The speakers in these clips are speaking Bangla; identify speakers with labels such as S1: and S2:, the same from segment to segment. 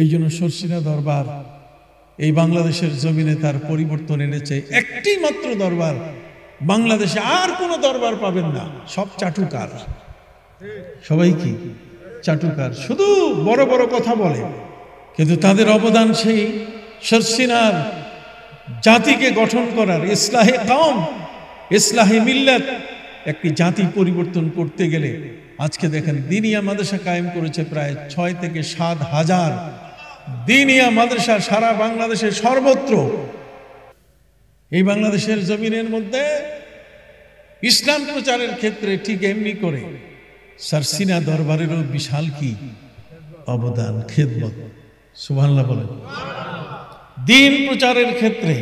S1: এই জন্য সরসিনা দরবার এই বাংলাদেশের জমিনে তার পরিবর্তন এনেছে একটি মাত্র দরবার। বাংলাদেশে আর কোনো দরবার পাবেন না, সব চাটুকার। সবাই কি? চাটুকার। শুধু বড় বড় কথা বলে, কিন্তু তাদের অবদান সেই সরসিনার জাতিকে গঠন করার ইসলাহে কম ইসলাহে মিল্লাত, একটি জাতি পরিবর্তন করতে গেলে আজকে দেখেন দিনিয়া মাদ্রাসা কায়েম করেছে প্রায় ছয় থেকে সাত হাজার দিনিয়া মাদ্রাসা সারা বাংলাদেশের সর্বত্র। এই বাংলাদেশের জমিনের মধ্যে ইসলাম প্রচারের ক্ষেত্রে ঠিক এমনি করে সারসিনা দরবারেরও বিশাল কি অবদান, খেদমত। সুবহানাল্লাহ বলেন। দিন প্রচারের ক্ষেত্রে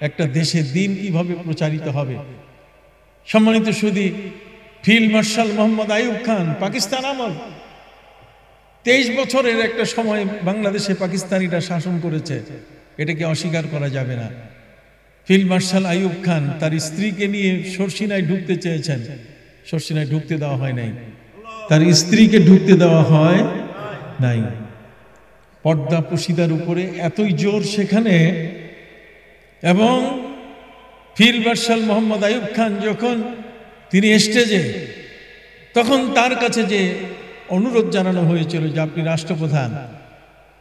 S1: একটা দেশে দিন কীভাবে প্রচারিত হবে? সম্মানিত সুদী ফিল্ড মার্শাল মোহাম্মদ আইয়ুব খান, পাকিস্তান আমল। তেইশ বছরের একটা সময় বাংলাদেশে পাকিস্তানিরা শাসন করেছে। এটাকে অস্বীকার করা যাবে না। ফিল্ড মার্শাল আইয়ুব খান তার স্ত্রীকে নিয়ে সর্ষিনায় ঢুকতে চেয়েছেন। সর্ষিনায় ঢুকতে দেওয়া হয় নাই। তার স্ত্রীকে ঢুকতে দেওয়া হয় নাই। পর্দা পুশিদার উপরে এতই জোর সেখানে এবং ফিল্ড মার্শাল মোহাম্মদ আইয়ুব খান যখন তিনি স্টেজে, তখন তার কাছে যে অনুরোধ জানানো হয়েছিল যে আপনি রাষ্ট্রপ্রধান,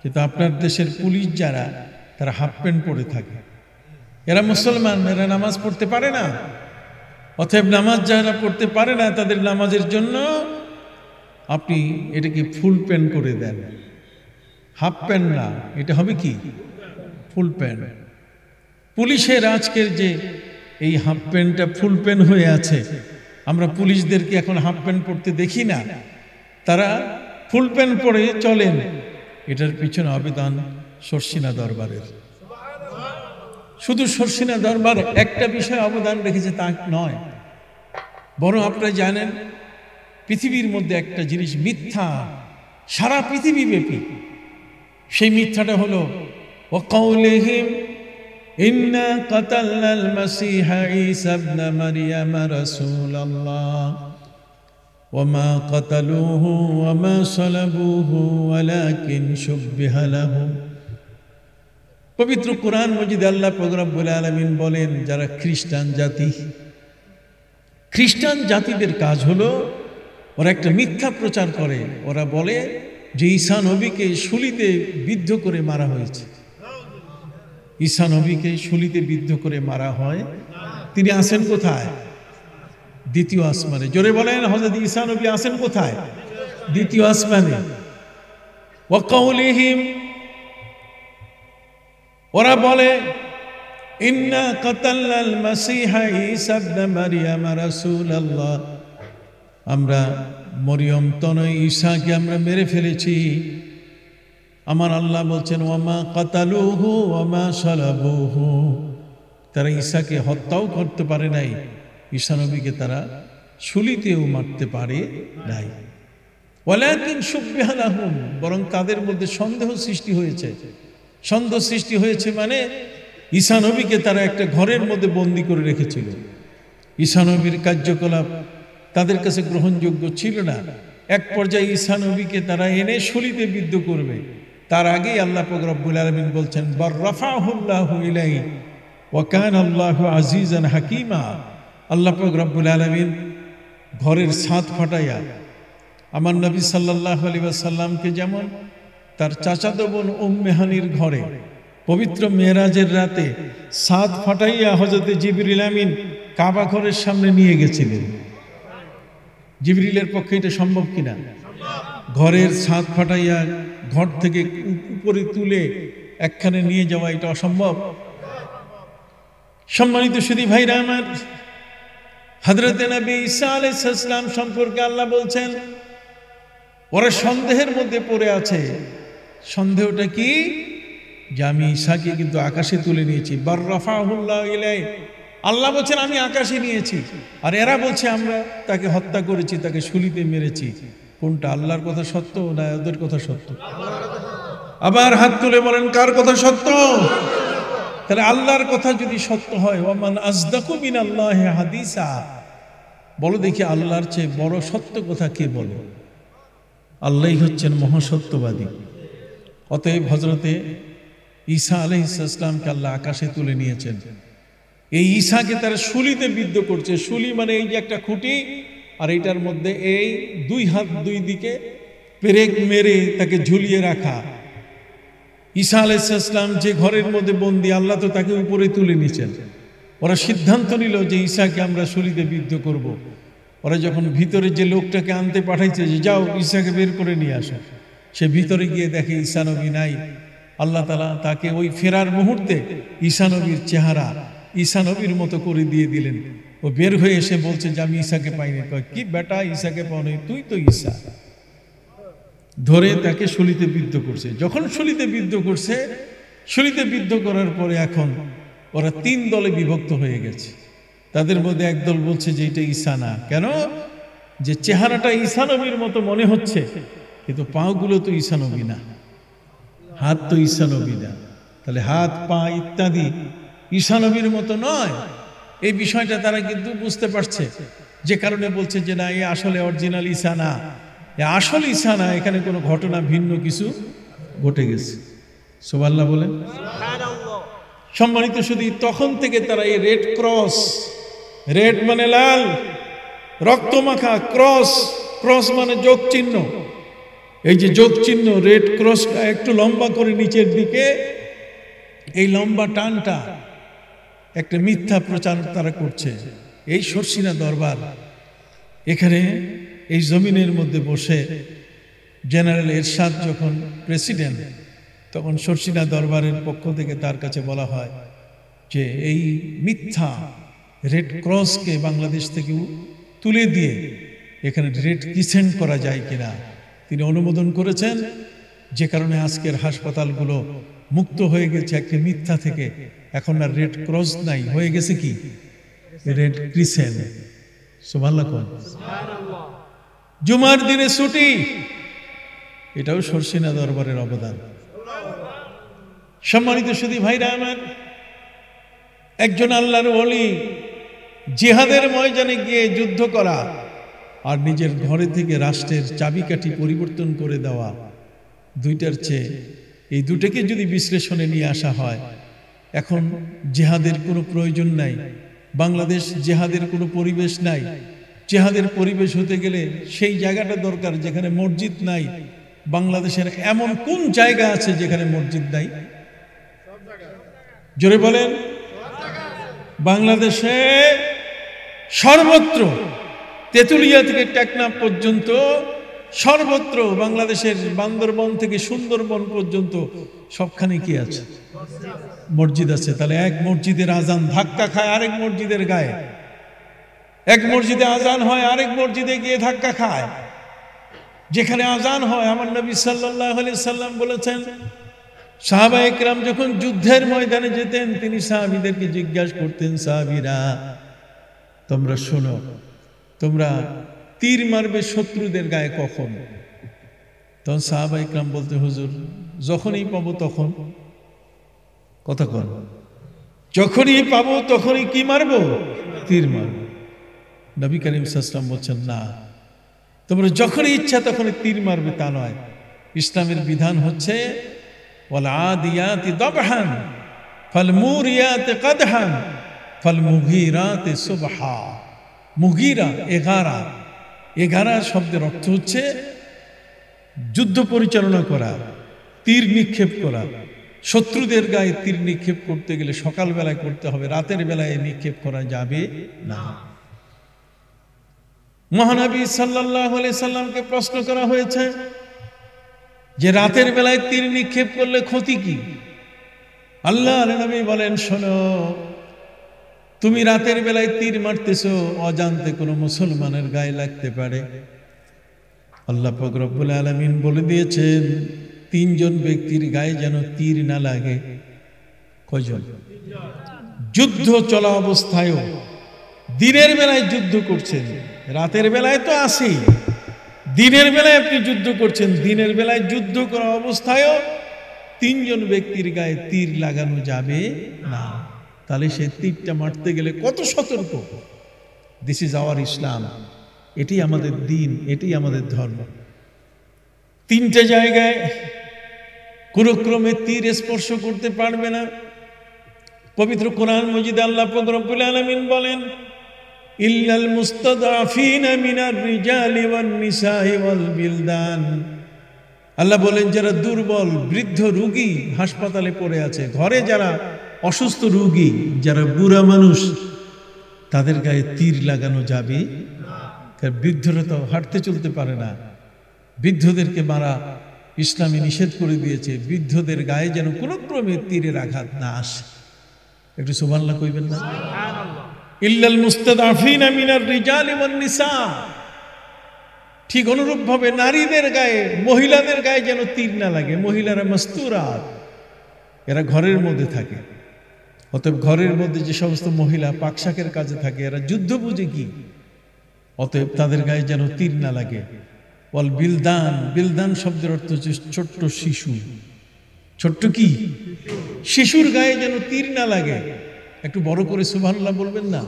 S1: কিন্তু আপনার দেশের পুলিশ যারা, তারা হাফ প্যান্ট পরে থাকে। এরা মুসলমান, এরা নামাজ পড়তে পারে না। অতএব নামাজ যারা পড়তে পারে না, তাদের নামাজের জন্য আপনি এটাকে ফুল প্যান্ট করে দেন। হাফ প্যান্ট না, এটা হবে কি? Full pant. পুলিশের আজকের যে এই হাফ প্যান্টটা ফুল প্যান্ট হয়ে আছে, আমরা পুলিশদেরকে এখন হাফ প্যান্ট পরতে দেখি না। তারা ফুল প্যান্ট পরে চলেন। এটার পিছনে অবদান সর্ষিনা দরবারের। শুধু সর্ষিনা দরবার একটা বিষয়ে অবদান রেখেছে তা নয়। বরং আপনারা জানেন, পৃথিবীর মধ্যে একটা জিনিস মিথ্যা, সারা পৃথিবী ব্যাপী। সেই মিথ্যাটা হলো, ওকাউলেহিম وما قتلوه وما صلبوه ولكن شبه لهم পবিত্র কোরআন মজিদ আল্লাহ প্রগ্রাবুল আলমিন বলেন যারা খ্রিস্টান জাতি খ্রিস্টান জাতিদের কাজ হলো ওরা একটা মিথ্যা প্রচার করে ওরা বলে যে ঈসা নবীকে শুলিতে বিদ্ধ করে মারা হয়েছে ঈসা নবীকে শুলিতে বিদ্ধ করে মারা হয় তিনি আসেন কোথায় দ্বিতীয় আসমানে। জোরে বলেন হজরত ঈসা নবী আসেন কোথায়? দ্বিতীয় আসমানে। ওয়াকাউলিহিম ওরা বলে, ইন্না কাতাল্লাল মাসিহা ঈসা ইবনে মারইয়াম রাসূলুল্লাহ। আমরা মরিয়ম তনয় ঈসাকে আমরা মেরে ফেলেছি। আমার আল্লাহ বলছেন ওমা কাতালুহু ওমা সালাবুহু তারা ঈশাকে হত্যাও করতে পারে নাই। ঈশা নবীকে তারা শুলিতেও মারতে পারে নাই। ওয়ালাকিন সুব্বিহালাহুম বরং তাদের মধ্যে সন্দেহ সৃষ্টি হয়েছে। সন্দেহ সৃষ্টি হয়েছে মানে ঈশা নবীকে তারা একটা ঘরের মধ্যে বন্দি করে রেখেছিল। ঈশা নবীর কার্যকলাপ তাদের কাছে গ্রহণযোগ্য ছিল না। এক পর্যায়ে ঈশা নবীকে তারা এনে শুলিতে বিদ্ধ করবে। তার আগেই আল্লাহ রব্বুল আলমিন বলছেন বর রফাহুল্লাহ ইলাই ওয়াকান আল্লাহ আজিজান হাকিমা। আল্লাহ রব্বুল আলমিন ঘরের ছাদ ফাটাইয়া আমার নবী সাল্লাহ আলী সাল্লামকে যেমন তার চাচাতো বোন উম্মেহানির ঘরে পবিত্র মেয়েরাজের রাতে সাদ ফাটাইয়া হজরতে জিবরিল আমিন কাবা ঘরের সামনে নিয়ে গেছিলেন। জিবরিলের পক্ষে এটা সম্ভব কিনা? ঘরের ছাদ ফাটাইয়া ঘর থেকে উপরে তুলে একখানে নিয়ে যাওয়া এটা অসম্ভব? সম্মানিত সুদী ভাইরা আমার হজরত নবী ঈসা আলাইসালাম সম্পর্কে আল্লাহ বলছেন, ওরা সন্দেহের মধ্যে পড়ে আছে। সন্দেহটা কি? যে আমি ঈশাকে কিন্তু আকাশে তুলে নিয়েছি। বার রফাহুল্লাহ ইলাই আল্লাহ বলছেন, আমি আকাশে নিয়েছি। আর এরা বলছে, আমরা তাকে হত্যা করেছি, তাকে শুলিতে মেরেছি। কোনটা, আল্লাহর কথা সত্য না ওদের কথা সত্য? আবার হাত তুলে বলেন, কার কথা সত্য? তাহলে আল্লাহর কথা যদি সত্য হয় ওমান আজদাকু আল্লাহ হাদিসা, বলো দেখি আল্লাহর চেয়ে বড় সত্য কথা কে বলে? আল্লাহ হচ্ছেন মহাসত্যবাদী। অতএব হজরতে ঈসা আলহ ইসলামকে আল্লাহ আকাশে তুলে নিয়েছেন। এই ঈশাকে তারা শুলিতে বিদ্ধ করছে। শুলি মানে এই যে একটা খুঁটি, আর এইটার মধ্যে এই দুই হাত দুই দিকে পেরেক মেরে তাকে ঝুলিয়ে রাখা। ঈসা আলাইসাল্লাম যে ঘরের মধ্যে বন্দি, আল্লাহ তো তাকে উপরে তুলে নিয়েছেন। ওরা সিদ্ধান্ত নিল যে ঈশাকে আমরা শরীরে বিদ্ধ করব। ওরা যখন ভিতরে যে লোকটাকে আনতে পাঠাইছে যে, যাও ঈশাকে বের করে নিয়ে আসো। সে ভিতরে গিয়ে দেখে ঈশা নবী নাই। আল্লাহ তালা তাকে ওই ফেরার মুহূর্তে ঈশা নবীর চেহারা ঈশা নবীর মতো করে দিয়ে দিলেন। ও বের হয়ে এসে বলছে যে, আমি ঈশাকে পাইনি। কি বেটা ঈশাকে পাওনি? তুই তো ঈশা ধরে তাকে শলিতে বিদ্ধ করছে। যখন শুলিতে বিদ্ধ করছে, শলিতে বিদ্ধ করার পরে এখন ওরা তিন দলে বিভক্ত হয়ে গেছে। তাদের মধ্যে একদল বলছে যে এটা ঈশা না কেন? যে চেহারাটা ঈশানবীর মতো মনে হচ্ছে, কিন্তু পাগুলো তো ঈশানবী না। হাত তো ঈশানবী না। তাহলে হাত, পা ইত্যাদি ঈশানবীর মতো নয়। এই বিষয়টা তারা কিন্তু বুঝতে পারছে। যে কারণে বলছে যে না, এ আসলে অরিজিনাল ঈশা না এ আসল ঈশা না এখানে কোনো ঘটনা ভিন্ন কিছু ঘটে গেছে। সোবাল্লা বলেন। সম্মানিত শুধু তখন থেকে তারা এই রেড ক্রস, রেড মানে লাল, রক্তমাখা, ক্রস ক্রস মানে যোগ চিহ্ন এই যে যোগ চিহ্ন রেড ক্রসটা একটু লম্বা করে নিচের দিকে, এই লম্বা টানটা একটা মিথ্যা প্রচার তারা করছে। এই সর্ষিনা দরবার, এখানে এই জমিনের মধ্যে বসে জেনারেল এরশাদ যখন প্রেসিডেন্ট, তখন সর্ষিনা দরবারের পক্ষ থেকে তার কাছে বলা হয় যে এই মিথ্যা রেড ক্রসকে বাংলাদেশ থেকে তুলে দিয়ে এখানে রেড কিসেন্ট করা যায় কিনা। তিনি অনুমোদন করেছেন, যে কারণে আজকের হাসপাতালগুলো মুক্ত হয়ে গেছে, একটি মিথ্যা থেকে। এখন আর রেড ক্রস নাই, হয়ে গেছে কি? রেড ক্রিসেন্ট কোন জুমার দিনে ছুটি। এটাও সরসিনা দরবারের অবদান। সম্মানিত সুদী ভাইরা আমার, একজন আল্লাহর অলি জিহাদের ময়দানে গিয়ে যুদ্ধ করা আর নিজের ঘরে থেকে রাষ্ট্রের চাবিকাঠি পরিবর্তন করে দেওয়া দুইটার চেয়ে, এই দুটাকে যদি বিশ্লেষণে নিয়ে আসা হয়, এখন জেহাদের কোনো প্রয়োজন নাই, বাংলাদেশ জেহাদের কোনো পরিবেশ নাই জেহাদের পরিবেশ হতে গেলে সেই জায়গাটা দরকার যেখানে মসজিদ নাই। বাংলাদেশের এমন কোন জায়গা আছে যেখানে মসজিদ নাই? জোরে বলেন। বাংলাদেশে সর্বত্র তেঁতুলিয়া থেকে টেকনাফ পর্যন্ত, সর্বত্র বাংলাদেশের বান্দরবন থেকে সুন্দরবন পর্যন্ত সবখানে কি আছে? মসজিদ আছে। তাহলে এক মসজিদের আজান ধাক্কা খায়, আরেক মসজিদের গায়ে। এক মসজিদে আজান হয়, আরেক মসজিদে গিয়ে ধাক্কা খায়। যেখানে আজান হয়, আমার নবী সাল্লাহ সাল্লাম বলেছেন, সাহাবা একরাম যখন যুদ্ধের ময়দানে যেতেন, তিনি সাহাবিদেরকে জিজ্ঞাসা করতেন, সাহাবিরা, তোমরা শোনো, তোমরা তীর মারবে শত্রুদের গায়ে কখন? তখন সাহাবা ইকরাম বলতে, হুজুর, যখনই পাবো তখন। কন, যখনই পাবো তখনই কি মারবো? তীর মারবো। নবী করিম সাল্লাম বলছেন, না। তোমরা যখনই ইচ্ছা তখনই তীর মারবে, তা নয়। ইসলামের বিধান হচ্ছে ফল ফল মুঘিরা শব্দের অর্থ হচ্ছে, যুদ্ধ পরিচালনা করা, তীর নিক্ষেপ করা। শত্রুদের গায়ে তীর নিক্ষেপ করতে গেলে সকালবেলায় করতে হবে, রাতের বেলায় নিক্ষেপ করা যাবে না। মহানবী সাল্লাহ সাল্লামকে প্রশ্ন করা হয়েছে যে রাতের বেলায় তীর নিক্ষেপ করলে ক্ষতি কি? আল্লাহ নবী বলেন, শোনো, তুমি রাতের বেলায় তীর মারতেছ, অজান্তে কোনো মুসলমানের গায়ে লাগতে পারে। আল্লাহ ফকরবুল আলমিন বলে দিয়েছেন, তিনজন ব্যক্তির গায়ে যেন তীর না লাগে। কয়জন? যুদ্ধ চলা অবস্থায়ও দিনের বেলায় যুদ্ধ করছেন। রাতের বেলায় তো আসেই দিনের বেলায় আপনি যুদ্ধ করছেন, দিনের বেলায় যুদ্ধ করা অবস্থায়ও তিনজন ব্যক্তির গায়ে তীর লাগানো যাবে না। তাহলে সে তীরটা মারতে গেলে কত সতর্ক? দিস ইজ আওয়ার ইসলাম এটি আমাদের দিন, এটি আমাদের ধর্ম। তিনটে জায়গায় কোনো ক্রমে তীর স্পর্শ করতে পারবে না। পবিত্র কোরআন মজিদ আল্লাহ রব্বুল আলামিন বলেন মিনার রিজালি ওয়ান নিসাই ওয়াল বিলদান। আল্লাহ বলেন, যারা দুর্বল, বৃদ্ধ রুগী হাসপাতালে পড়ে আছে, ঘরে যারা অসুস্থ রুগী, যারা বুড়া মানুষ, তাদের গায়ে তীর লাগানো যাবে? বৃদ্ধরা তো হাঁটতে চলতে পারে না। বৃদ্ধদেরকে মারা ইসলামে নিষেধ করে দিয়েছে। বৃদ্ধদের গায়ে যেন কোনো ক্রমে তীরের আঘাত না আসে। একটু সুবহানাল্লাহ কইবেন না? ইল্লাল মুস্তাদাফিনা মিনার রিজাল ওয়ান নিসা। ঠিক অনুরূপভাবে নারীদের গায়ে, মহিলাদের গায়ে যেন তীর না লাগে, মহিলারা মস্তুরাত। এরা ঘরের মধ্যে থাকে। অতএব ঘরের মধ্যে যে সমস্ত মহিলা পাকশাকের কাজে থাকে, এরা যুদ্ধ বুঝে কি? অতএব তাদের গায়ে যেন তীর না লাগে। বল বিলদান বিলদান শব্দের অর্থ হচ্ছে ছোট্ট শিশু। ছোট্ট কি? শিশুর গায়ে যেন তীর না লাগে। একটু বড় করে সুবহানাল্লাহ বলবেন না?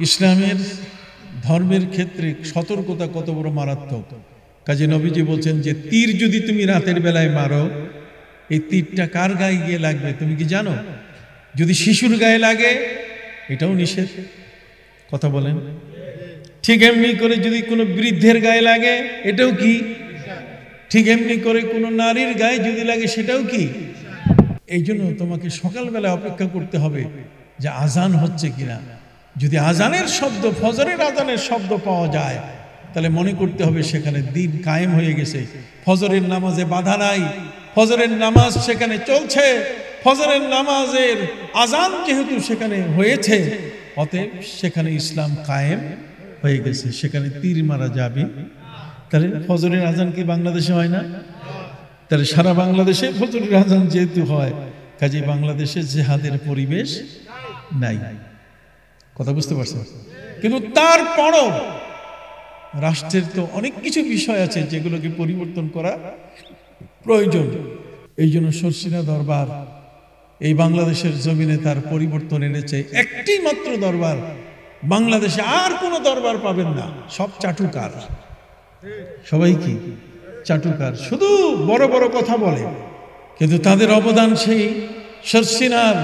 S1: ইসলামের ধর্মের ক্ষেত্রে সতর্কতা কত বড় মারাত্মক। কাজে নবীজি বলছেন যে, তীর যদি তুমি রাতের বেলায় মারো, এই তীরটা কার গায়ে গিয়ে লাগবে তুমি কি জানো? যদি শিশুর গায়ে লাগে, এটাও নিষেধ। কথা বলেন। ঠিক এমনি করে যদি কোনো বৃদ্ধের গায়ে লাগে, এটাও কি? ঠিক এমনি করে কোনো নারীর গায়ে যদি লাগে, সেটাও কি? এই জন্য তোমাকে সকালবেলা অপেক্ষা করতে হবে যে আজান হচ্ছে কিনা। যদি আজানের শব্দ, ফজরের আজানের শব্দ পাওয়া যায়, তাহলে মনে করতে হবে সেখানে দিন কায়েম হয়ে গেছে। ফজরের নামাজে বাধা নাই। ফজরের নামাজ সেখানে চলছে। ফজরের নামাজের আজান যেহেতু সেখানে হয়েছে, অতএব সেখানে ইসলাম কায়েম হয়ে গেছে। সেখানে তীর মারা যাবে। তাহলে ফজরের আজান কি বাংলাদেশে হয় না? তাহলে সারা বাংলাদেশে ফজরের আজান যেহেতু হয় কাজে বাংলাদেশে জেহাদের পরিবেশ নাই। কথা বুঝতে পারছেন? কিন্তু তারপরও রাষ্ট্রের তো অনেক কিছু বিষয় আছে যেগুলোকে পরিবর্তন করা প্রয়োজন। এই জন্য সরসিনা দরবার এই বাংলাদেশের জমিনে তার পরিবর্তন এনেছে। একটি মাত্র দরবার, বাংলাদেশে আর কোনো দরবার পাবেন না, সব চাটুকার। সবাই কি? চাটুকার। শুধু বড় বড় কথা বলে, কিন্তু তাদের অবদান সেই সরসিনার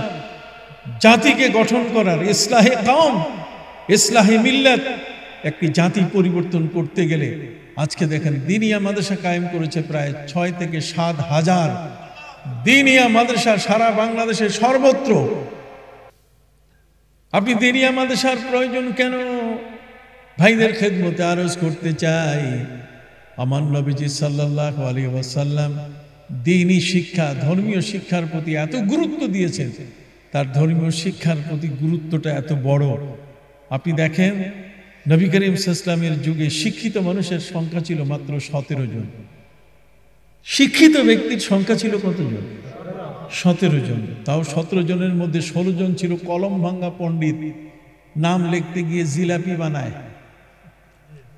S1: জাতিকে গঠন করার ইসলাহে কম ইসলাহে মিল্লাত একটি জাতি পরিবর্তন করতে গেলে আজকে দেখেন দিনিয়া মাদ্রাসা কায়েম করেছে প্রায় ছয় থেকে সাত হাজার। দিনিয়া মাদ্রাসা সারা বাংলাদেশের সর্বত্র। আপনি দিনিয়া মাদ্রাসার প্রয়োজন কেন? ভাইদের খেদমতে আরজ করতে চাই। আমার নবীজি সাল্লাহ আলী ওয়াসাল্লাম দিনই শিক্ষা, ধর্মীয় শিক্ষার প্রতি এত গুরুত্ব দিয়েছেন। তার ধর্মীয় শিক্ষার প্রতি গুরুত্বটা এত বড়। আপনি দেখেন, নবী করিম ইসলামের যুগে শিক্ষিত মানুষের সংখ্যা ছিল মাত্র সতেরো জন। শিক্ষিত ব্যক্তির সংখ্যা ছিল কতজন সতেরো জন। তাও সতেরো জনের মধ্যে ষোলো জন ছিল কলম ভাঙ্গা পণ্ডিত। নাম লিখতে গিয়ে জিলাপি বানায়।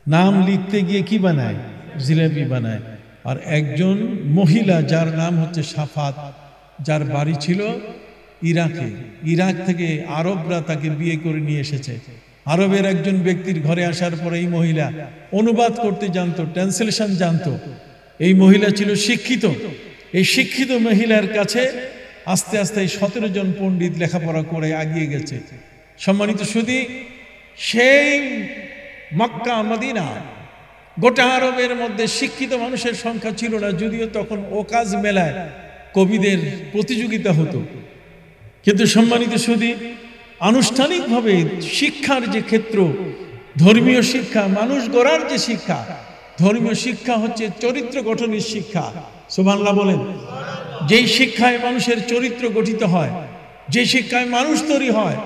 S1: নাম লিখতে গিয়ে কি বানায়? জিলাপি বানায়। আর একজন মহিলা যার নাম হচ্ছে সাফাত, যার বাড়ি ছিল ইরাকে। ইরাক থেকে আরবরা তাকে বিয়ে করে নিয়ে এসেছে। আরবের একজন ব্যক্তির ঘরে আসার পরে এই মহিলা অনুবাদ করতে জানতো, ট্রান্সলেশন জানতো। এই মহিলা ছিল শিক্ষিত। এই শিক্ষিত মহিলার কাছে আস্তে আস্তে এই সতেরো জন পণ্ডিত লেখাপড়া করে আগিয়ে গেছে। সম্মানিত শুধু সেই মক্কা মদিনা গোটা আরবের মধ্যে শিক্ষিত মানুষের সংখ্যা ছিল না, যদিও তখন ওকাজ মেলায় কবিদের প্রতিযোগিতা হতো। কিন্তু সম্মানিত সুদী আনুষ্ঠানিকভাবে শিক্ষার যে ক্ষেত্র, ধর্মীয় শিক্ষা, মানুষ গড়ার যে শিক্ষা, ধর্মীয় শিক্ষা হচ্ছে চরিত্র গঠনের শিক্ষা। সুবাংলা বলেন, যেই শিক্ষায় মানুষের চরিত্র গঠিত হয় যে শিক্ষায় মানুষ তৈরি হয়,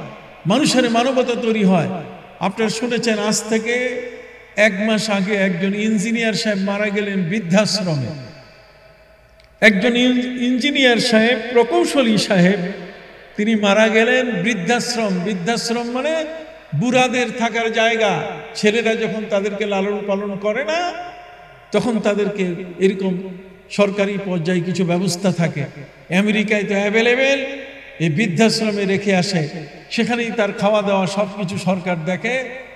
S1: মানুষের মানবতা তৈরি হয়, আপনারা শুনেছেন আজ থেকে এক মাস আগে একজন ইঞ্জিনিয়ার সাহেব মারা গেলেন বৃদ্ধাশ্রমে। একজন ইঞ্জিনিয়ার সাহেব, প্রকৌশলী সাহেব, তিনি মারা গেলেন বৃদ্ধাশ্রম। বৃদ্ধাশ্রম মানে বুড়াদের থাকার জায়গা। ছেলেরা যখন তাদেরকে লালন পালন করে না, তখন তাদেরকে এরকম সরকারি পর্যায়ে কিছু ব্যবস্থা থাকে। আমেরিকায় তো অ্যাভেলেবেল এই বৃদ্ধাশ্রমে রেখে আসে। সেখানেই তার খাওয়া দাওয়া সব কিছু সরকার দেখে।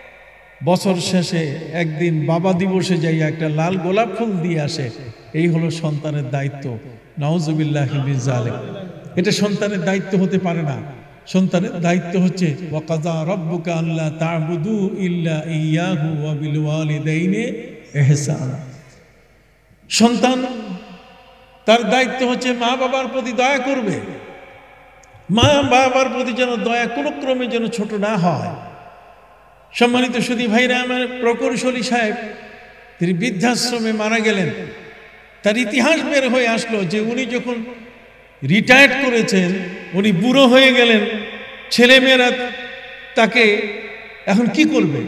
S1: বছর শেষে একদিন বাবা দিবসে যাই একটা লাল গোলাপ ফুল দিয়ে আসে। এই হলো সন্তানের দায়িত্ব। নওয়াজুবিল্লাহ জালেম এটা সন্তানের দায়িত্ব হতে পারে না। সন্তানের দায়িত্ব হচ্ছে, ওয়াকাজা আল্লাহ সন্তান, তার দায়িত্ব হচ্ছে মা বাবার প্রতি দয়া করবে। মা বাবার প্রতি যেন দয়া কোনো ক্রমে যেন ছোট না হয়। সম্মানিত সুদী ভাইরা, আমার প্রকৌশলী সাহেব, তিনি বৃদ্ধাশ্রমে মারা গেলেন। তার ইতিহাস বের হয়ে আসলো যে উনি যখন রিটায়ার্ড করেছেন, উনি বুড়ো হয়ে গেলেন। ছেলেমেয়েরা তাকে এখন কি করবে?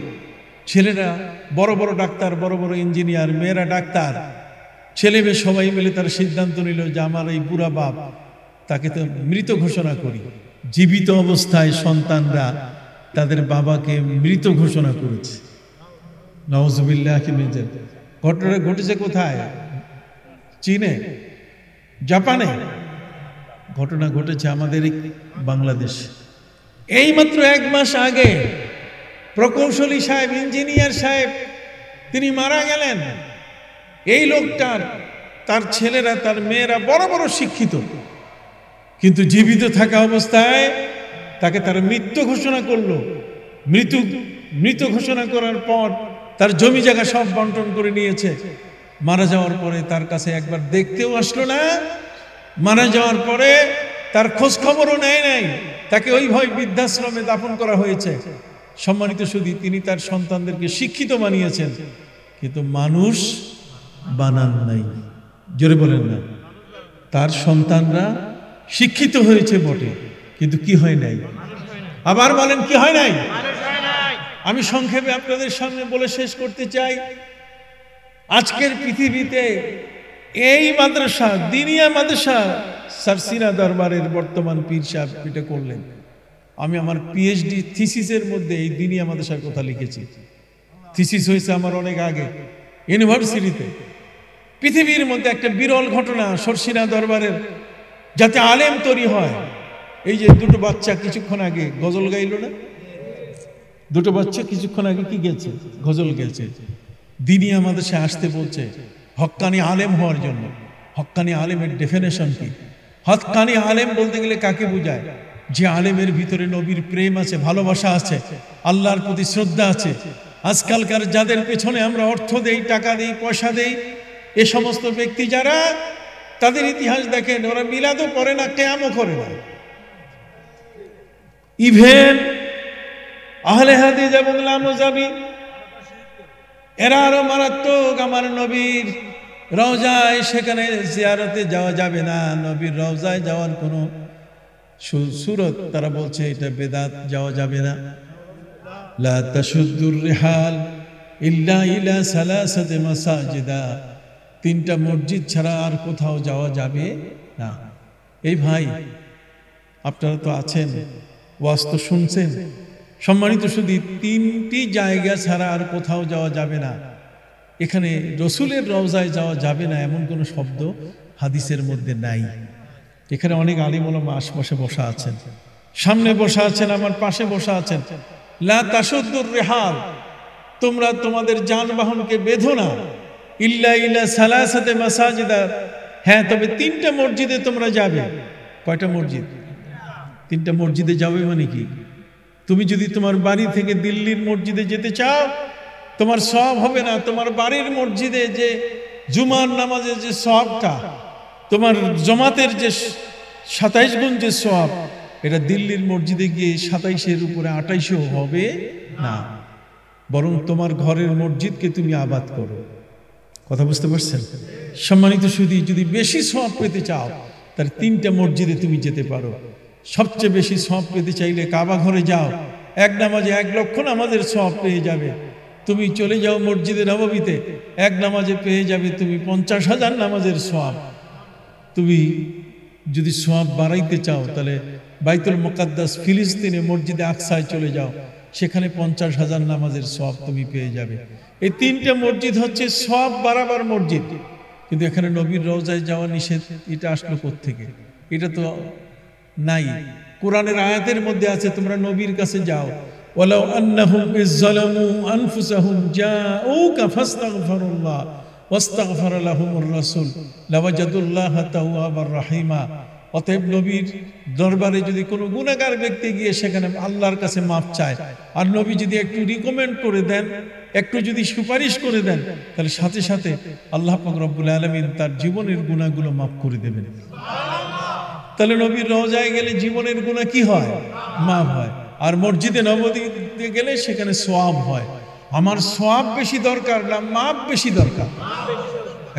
S1: ছেলেরা বড় বড় ডাক্তার, বড় বড় ইঞ্জিনিয়ার মেয়েরা ডাক্তার। ছেলে মেয়ে সবাই মিলে তার সিদ্ধান্ত নিল যে আমার এই বুড়া বাপ, তাকে তো মৃত ঘোষণা করি। জীবিত অবস্থায় সন্তানরা তাদের বাবাকে মৃত ঘোষণা করেছে। নওয়াজবিল্লাহ ঘটনা ঘটেছে কোথায়? চীনে? জাপানে? ঘটনা ঘটেছে আমাদের বাংলাদেশ। এই মাত্র এক মাস আগে প্রকৌশলী সাহেব, ইঞ্জিনিয়ার সাহেব, তিনি মারা গেলেন। এই লোকটার, তার ছেলেরা, তার মেয়েরা বড় বড় শিক্ষিত। কিন্তু জীবিত থাকা অবস্থায় তাকে তার মৃত্যু ঘোষণা করল। মৃত্যু, মৃত ঘোষণা করার পর তার জমি জায়গা সব বন্টন করে নিয়েছে। মারা যাওয়ার পরে তার কাছে একবার দেখতেও আসলো না। মারা যাওয়ার পরে তার খোঁজ খবরও নেয় নাই। তাকে ওইভাবে বৃদ্ধাশ্রমে দাফন করা হয়েছে। সম্মানিত শুধু তিনি তার সন্তানদেরকে শিক্ষিত বানিয়েছেন। কিন্তু মানুষ বানান নাই। জোরে বলেন না। তার সন্তানরা শিক্ষিত হয়েছে বটে। কিন্তু কি হয় নাই? আবার বলেন কি হয় নাই? আমি সংক্ষেপে আপনাদের সামনে বলে শেষ করতে চাই। আজকের পৃথিবীতে এই মাদ্রাসা দিনিয়া মাদ্রাসা সারসিনা দরবারের বর্তমান পীর সাহেব এটা করলেন। আমি আমার পিএইচডি থিসিসের মধ্যে এই দিনিয়া মাদ্রাসার কথা লিখেছি। থিসিস হয়েছে আমার অনেক আগে ইউনিভার্সিটিতে। পৃথিবীর মধ্যে একটা বিরল ঘটনা সরসিনা দরবারের যাতে আলেম তৈরি হয়। এই যে দুটো বাচ্চা কিছুক্ষণ আগে গজল গাইল না? দুটো বাচ্চা কিছুক্ষণ আগে কি গেছে? গজল গেছে। দিনই আমাদের সে আসতে বলছে হক্কানি আলেম হওয়ার জন্য। হক্কানি আলেমের ডেফিনেশন কি? হক্কানি আলেম বলতে গেলে কাকে বোঝায়? যে আলেমের ভিতরে নবীর প্রেম আছে, ভালোবাসা আছে, আল্লাহর প্রতি শ্রদ্ধা আছে। আজকালকার যাদের পেছনে আমরা অর্থ দেই, টাকা দেই, পয়সা দেই, এ সমস্ত ব্যক্তি যারা, তাদের ইতিহাস দেখেন, ওরা মিলাদও করে না, কেয়ামও করে না। ইভেন আহলে হাদিস এবং লামজাবি এরা আরও মারাত্মক আমার নবীর রওজায় সেখানে জিয়ারতে যাওয়া যাবে না। নবীর রওজায় যাওয়ার কোনো সুরত, তারা বলছে এটা বেদাত, যাওয়া যাবে না। লা তাসুদ্দুর রিহাল ইল্লা ইলা সালাসাতে মাসাজিদা। তিনটা মসজিদ ছাড়া আর কোথাও যাওয়া যাবে না। এই ভাই, আপনারা তো আছেন। ওয়াজ তো শুনছেন? সম্মানিত শুধু তিনটি জায়গা ছাড়া আর কোথাও যাওয়া যাবে না। এখানে রসুলের রওজায় যাওয়া যাবে না এমন কোনো শব্দ হাদিসের মধ্যে নাই। এখানে অনেক আলিমুলম আশপাশে বসা আছেন। সামনে বসা আছেন, আমার পাশে বসা আছেন। রেহাল, তোমরা তোমাদের যানবাহনকে বেঁধো না। ইল্লা ইল্লা সালাসাতে মাসাজিদা হ্যাঁ তবে তিনটা মসজিদে তোমরা যাবে। কয়টা মসজিদ? তিনটা মসজিদে যাবে মানে কি? তুমি যদি তোমার বাড়ি থেকে দিল্লির মসজিদে যেতে চাও, তোমার সব হবে না। তোমার বাড়ির মসজিদে যে জুমার নামাজের যে সবটা, তোমার জমাতের যে সাতাইশ গুণ যে সব, এটা দিল্লির মসজিদে গিয়ে সাতাইশের উপরে আটাইশও হবে না। বরং তোমার ঘরের মসজিদকে তুমি আবাদ করো। কথা বুঝতে পারছেন? সম্মানিত শুধু যদি বেশি সব পেতে চাও, তার তিনটা মসজিদে তুমি যেতে পারো। সবচেয়ে বেশি সব পেতে চাইলে কাবা ঘরে যাও। এক নামাজে এক লক্ষ নামাজের সব পেয়ে যাবে। তুমি চলে যাও মসজিদে নবমীতে। এক নামাজে পেয়ে যাবে তুমি পঞ্চাশ হাজার নামাজের সব তুমি যদি সব বাড়াইতে চাও, তাহলে বাইতুল মোকাদ্দাস ফিলিস্তিনে মসজিদে আকসায় চলে যাও। সেখানে পঞ্চাশ হাজার নামাজের সব তুমি পেয়ে যাবে। এই তিনটে মসজিদ হচ্ছে সব বারাবার মসজিদ। কিন্তু এখানে নবীর রওজায় যাওয়া নিষেধ, এটা আসলো থেকে এটা তো নাই কোরআনের আয়াতের মধ্যে আছে তোমরা নবীর কাছে যাও ولو أنهم إذ ظلموا أنفسهم جاءوك فاستغفروا الله واستغفر لهم الرسول لوجدوا الله توابا رحيما অতএব নবীর দরবারে যদি কোনো গুণাগার ব্যক্তি গিয়ে সেখানে আল্লাহর কাছে মাপ চায় আর নবী যদি একটু রিকমেন্ড করে দেন একটু যদি সুপারিশ করে দেন তাহলে সাথে সাথে আল্লাহ পাক রব্বুল আলমিন তার জীবনের গুণাগুলো মাফ করে দেবেন তাহলে নবীর রওজায় গেলে জীবনের গুণা কি হয়? মাফ হয়। আর মসজিদে নবদীতে গেলে সেখানে সোয়াব হয়। আমার সোয়াব বেশি দরকার না, মাপ বেশি দরকার।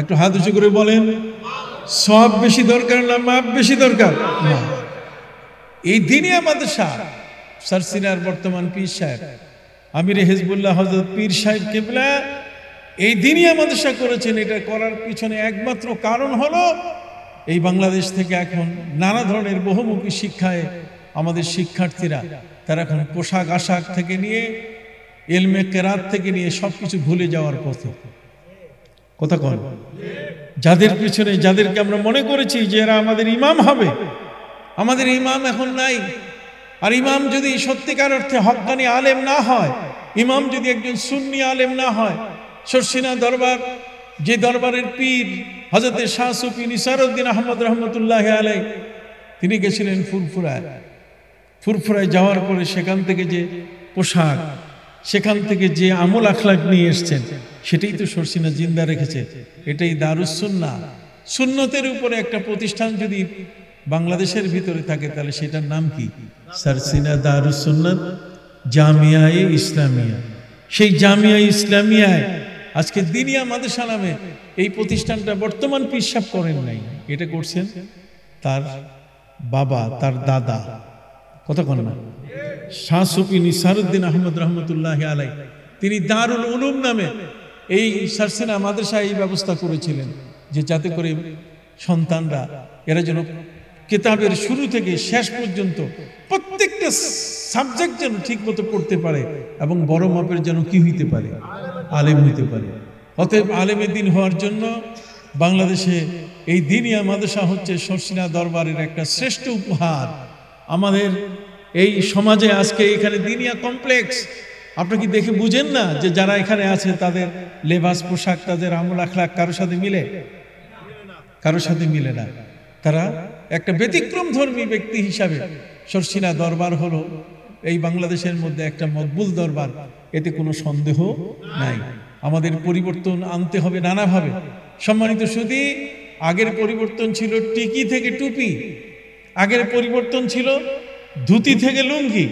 S1: একটু হাত উঁচু করে বলেন সব বেশি দরকার না, মাপ বেশি দরকার? এই দিনই আমাদের সার সারসিনার বর্তমান পীর সাহেব। আমির হেজবুল্লাহ হজরত পীর সাহেব কেবলা, এই দিনই আমাদের সাথে করেছেন। এটা করার পিছনে একমাত্র কারণ হলো এই বাংলাদেশ থেকে এখন নানা ধরনের বহুমুখী শিক্ষায় আমাদের শিক্ষার্থীরা, তারা এখন পোশাক আশাক থেকে নিয়ে, এলমে কেরাত থেকে নিয়ে সব কিছু ভুলে যাওয়ার পথে। কথা কন। যাদের পিছনে, যাদেরকে আমরা মনে করেছি যে এরা আমাদের ইমাম হবে, আমাদের ইমাম এখন নাই। আর ইমাম যদি সত্যিকার অর্থে হকানি আলেম না হয়, ইমাম যদি একজন সুন্নি আলেম না হয় শর্ষিনা দরবার যে দরবারের পীর হজরত শাহ সুফি নিসারুদ্দিন আহমদ রহমতুল্লাহ আলাই তিনি গেছিলেন ফুরফুরায়। ফুরফুরায় যাওয়ার পরে সেখান থেকে যে পোশাক, সেখান থেকে যে আমল আখলাক নিয়ে এসছেন, সেটাই তো সরসিনা জিন্দা রেখেছে। এটাই দারুসুন্না সুন্নতের উপরে একটা প্রতিষ্ঠান যদি বাংলাদেশের ভিতরে থাকে, তাহলে সেটার নাম কি? সারসিনা দারুসুন্নাত জামিয়ায়ে ইসলামিয়া। সেই জামিয়া ইসলামিয়ায় আজকে দিনিয়া মাদেশা নামে এই প্রতিষ্ঠানটা বর্তমান পিসাব করেন নাই। এটা করছেন তার বাবা, তার দাদা। কন না। শাহ সুফি নিসারুদ্দিন আহমদ রহমতুল্লাহ আলাই তিনি দারুল উলুম নামে এই সারসেনা মাদ্রাসা এই ব্যবস্থা করেছিলেন যে যাতে করে সন্তানরা, এরা যেন কেতাবের শুরু থেকে শেষ পর্যন্ত প্রত্যেকটা সাবজেক্ট যেন ঠিক মতো পড়তে পারে এবং বড় মাপের যেন কি হইতে পারে? আলেম হইতে পারে। অতএব আলেমের দিন হওয়ার জন্য বাংলাদেশে এই দিনিয়া মাদ্রাসা হচ্ছে শর্ষিনা দরবারের একটা শ্রেষ্ঠ উপহার। আমাদের এই সমাজে আজকে এখানে দিনিয়া কমপ্লেক্স আপনি কি দেখে বুঝেন না যে যারা এখানে আছে তাদের লেবাস, পোশাক, তাদের আমল আখলাক কারোর সাথে মিলে? কারোর সাথে মিলে না। তারা একটা ব্যতিক্রম ধর্মী ব্যক্তি হিসাবে শর্ষিনা দরবার হলো। এই বাংলাদেশের মধ্যে একটা মকবুল দরবার, এতে কোনো সন্দেহ নাই। আমাদের পরিবর্তন আনতে হবে নানাভাবে। সম্মানিত শুধু আগের পরিবর্তন ছিল টিকি থেকে টুপি, আগের পরিবর্তন ছিল ধুতি থেকে লুঙ্গি,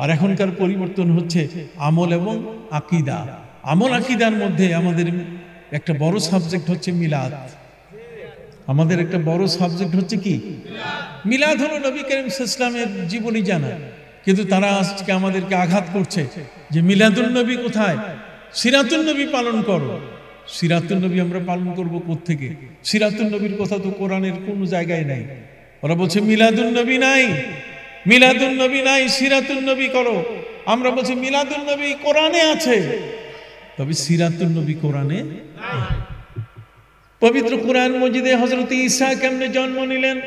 S1: আর এখনকার পরিবর্তন হচ্ছে আমল এবং আকিদা। আমল আকিদার মধ্যে আমাদের একটা বড় সাবজেক্ট হচ্ছে মিলাদ। আমাদের একটা বড় সাবজেক্ট হচ্ছে কি? মিলাদ হলো নবী করিম ইসলামের জীবনী জানা। কিন্তু তারা আজকে আমাদেরকে আঘাত করছে যে মিলাদুল নবী কোথায়? সিরাতুল নবী পালন করো। সিরাতুল নবী আমরা পালন করব থেকে সিরাতুল নবীর কথা তো কোরআনের কোনো জায়গায় নাই। ওরা বলছে মিলাদুল নবী নাই। মিলাদুল নবী নাই সিরাতুল নবী করো। আমরা বলছি মিলাদুল নবী কোরআনে আছে। তবে সিরাতুল নবী কোরআনে পবিত্র কোরআন মজিদে হজরত ঈসা কেমনে জন্ম নিলেন?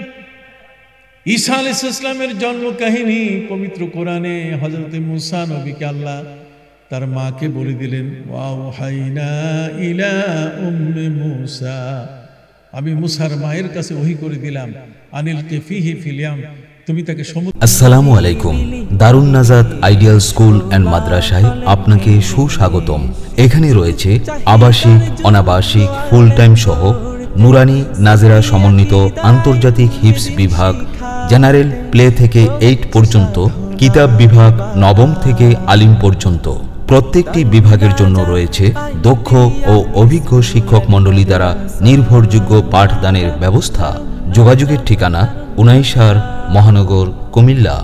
S1: ঈসা আলাইহিস ইসলামের জন্ম কাহিনী পবিত্র কোরআনে হজরত মুসা নবীকে আল্লাহ তার মাকে বলে দিলেন আমি মুসার মায়ের কাছে ওহি করে দিলাম, আনিল কে ফিহি ফিলিয়াম তুমি তাকে সমুদ্র
S2: আসসালামু আলাইকুম। দারুণ নাজাদ আইডিয়াল স্কুল অ্যান্ড মাদ্রাসায় আপনাকে সুস্বাগতম। এখানে রয়েছে আবাসিক, অনাবাসিক ফুল টাইম সহ নুরানি নাজেরা সমন্বিত আন্তর্জাতিক হিপস বিভাগ জেনারেল প্লে থেকে এইট পর্যন্ত, কিতাব বিভাগ নবম থেকে আলিম পর্যন্ত। প্রত্যেকটি বিভাগের জন্য রয়েছে দক্ষ ও অভিজ্ঞ শিক্ষক মণ্ডলী দ্বারা নির্ভরযোগ্য পাঠদানের ব্যবস্থা। যোগাযোগের ঠিকানা উনাইশার মহানগর কুমিল্লা।